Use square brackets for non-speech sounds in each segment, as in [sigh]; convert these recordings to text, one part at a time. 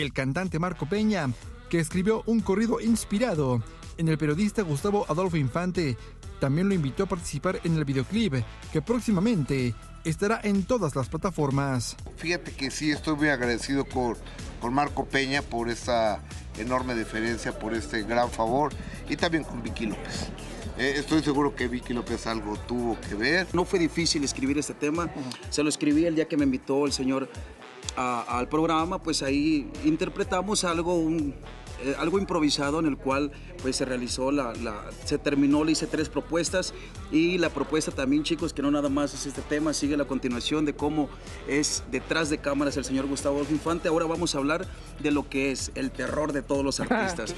El cantante Marco Peña, que escribió un corrido inspirado en el periodista Gustavo Adolfo Infante, también lo invitó a participar en el videoclip, que próximamente estará en todas las plataformas. Fíjate que sí, estoy muy agradecido con, con Marco Peña por esta enorme deferencia, por este gran favor y también con Vicky López. Eh, estoy seguro que Vicky López algo tuvo que ver. No fue difícil escribir este tema, se lo escribí el día que me invitó el señor a- al programa, pues ahí interpretamos algo, un- eh, algo improvisado en el cual pues se realizó, la, la- se terminó, le hice tres propuestas y la propuesta también chicos que no nada más es este tema, sigue la continuación de cómo es detrás de cámaras el señor Gustavo Adolfo Infante. Ahora vamos a hablar de lo que es el terror de todos los [laughs] artistas.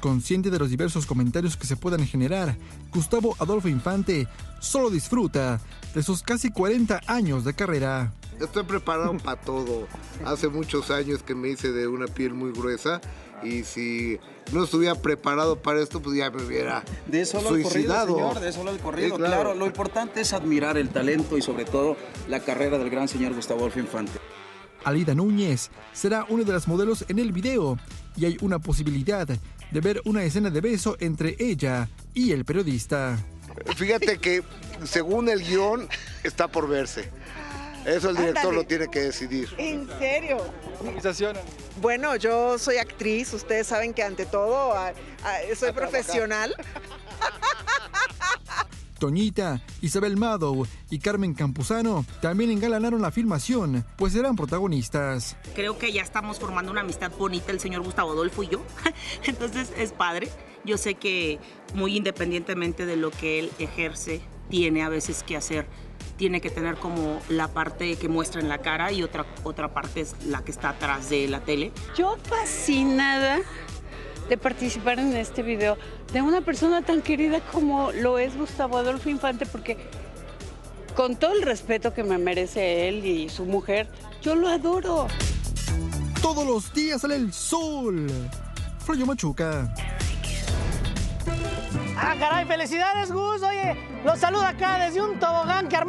Consciente de los diversos comentarios que se puedan generar, Gustavo Adolfo Infante solo disfruta de sus casi 40 años de carrera. Estoy preparado para todo. Hace muchos años que me hice de una piel muy gruesa y si no estuviera preparado para esto, pues ya me hubiera De eso habla el corrido, suicidado. señor, de eso habla el corrido. Sí, claro. lo importante es admirar el talento y sobre todo la carrera del gran señor Gustavo Adolfo Infante. Alida Núñez será una de las modelos en el video y hay una posibilidad de ver una escena de beso entre ella y el periodista. Fíjate que según el guion está por verse. Eso el director Ándale. lo tiene que decidir. ¿En serio? Bueno, yo soy actriz, ustedes saben que ante todo a- a- soy profesional. [laughs] Toñita, Isabel Madow y Carmen Campuzano también engalanaron la filmación, pues eran protagonistas. creo que ya estamos formando una amistad bonita el señor Gustavo Adolfo y yo. [laughs] Entonces es padre. Yo sé que muy independientemente de lo que él ejerce, tiene a veces que hacer, tiene que tener como la parte que muestra en la cara y otra, otra parte es la que está atrás de la tele. Yo fascinada de participar en este video de una persona tan querida como lo es Gustavo Adolfo Infante, porque con todo el respeto que me merece él y su mujer, yo lo adoro. Todos los días sale el sol. Floyo Machuca. Ah, caray, felicidades, Gus. Oye, los saludo acá desde un tobogán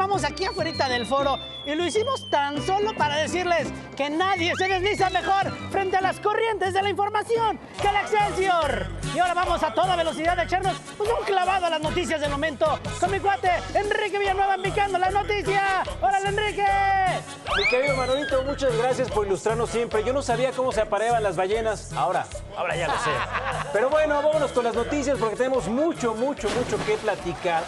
que armamos aquí afuera del foro. Y lo hicimos tan solo para decirles que nadie se desliza mejor frente a las corrientes de la información que el Excelsior. Y ahora vamos a toda velocidad a echarnos pues, un clavado a las noticias del momento con mi cuate Enrique Villanueva picando la noticia. ¡Órale, Enrique! Mi querido Manolito, muchas gracias por ilustrarnos siempre. Yo no sabía cómo se apareaban las ballenas. Ahora, ahora ya lo sé. [laughs] Pero bueno, vámonos con las noticias porque tenemos mucho, mucho, mucho que platicar.